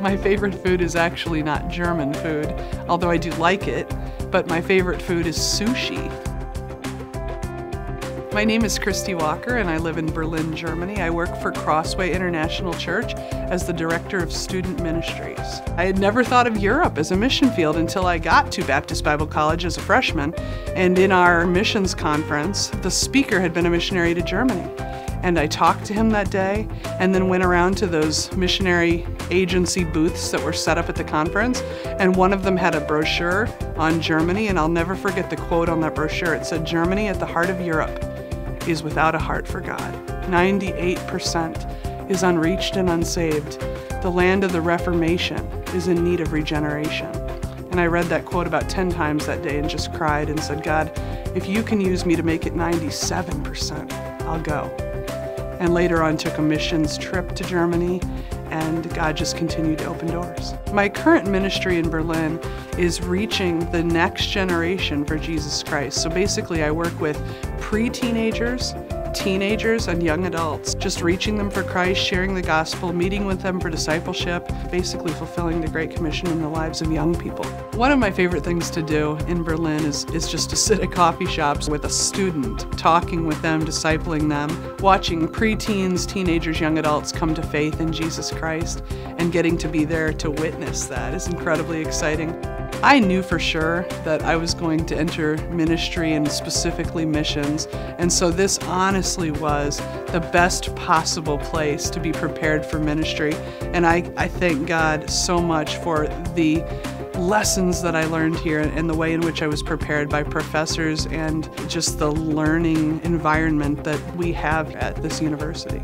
My favorite food is actually not German food, although I do like it, but my favorite food is sushi. My name is Kristi Walker and I live in Berlin, Germany. I work for Crossway International Church as the Director of Student Ministries. I had never thought of Europe as a mission field until I got to Baptist Bible College as a freshman, and in our missions conference, the speaker had been a missionary to Germany. And I talked to him that day and then went around to those missionary agency booths that were set up at the conference. And one of them had a brochure on Germany, and I'll never forget the quote on that brochure. It said, Germany at the heart of Europe is without a heart for God. 98% is unreached and unsaved. The land of the Reformation is in need of regeneration. And I read that quote about 10 times that day and just cried and said, God, if you can use me to make it 97%, I'll go. And later on took a missions trip to Germany and God just continued to open doors. My current ministry in Berlin is reaching the next generation for Jesus Christ. So basically I work with pre-teenagers, teenagers, and young adults, just reaching them for Christ, sharing the gospel, meeting with them for discipleship, basically fulfilling the Great Commission in the lives of young people. One of my favorite things to do in Berlin is, is just to sit at coffee shops with a student, talking with them, discipling them, watching preteens, teenagers, young adults come to faith in Jesus Christ, and getting to be there to witness that is incredibly exciting. I knew for sure that I was going to enter ministry and specifically missions, and so this honestly was the best possible place to be prepared for ministry. And I, I thank God so much for the lessons that I learned here and the way in which I was prepared by professors and just the learning environment that we have at this university.